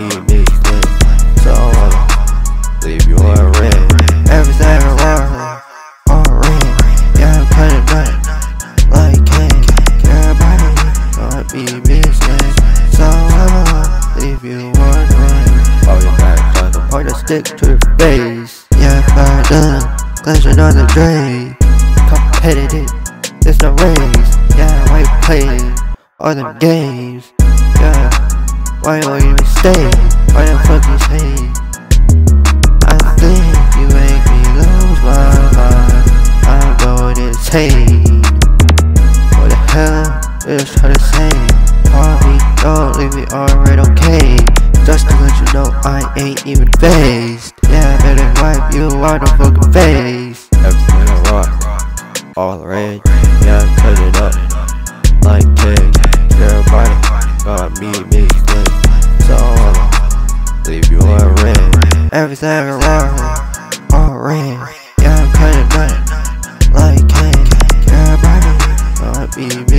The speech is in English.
me a big dick. So uh, leave you on red. Everything around me on red. Yeah, I'm cutting back like candy. Care about Yeah, body on be business. So uh, leave you on red. Oh, you got to the point of stick to your face. Yeah, I'm done. clenching on the drain. Competitive, it's no race. Yeah, white play all the games. Yeah why you won't even stay? Why the fuck you say? I think you make me lose my mind. I'm going insane. What the hell is trying to say? Me, don't leave me alright, okay? Just to let you know I ain't even phased. Yeah, better wipe you out of fucking face. Everything I rock, all red. Yeah, I cut it up like cake. everything around me. All rain, yeah, I'm cutting nothing. Like, can't, yeah, baby, don't be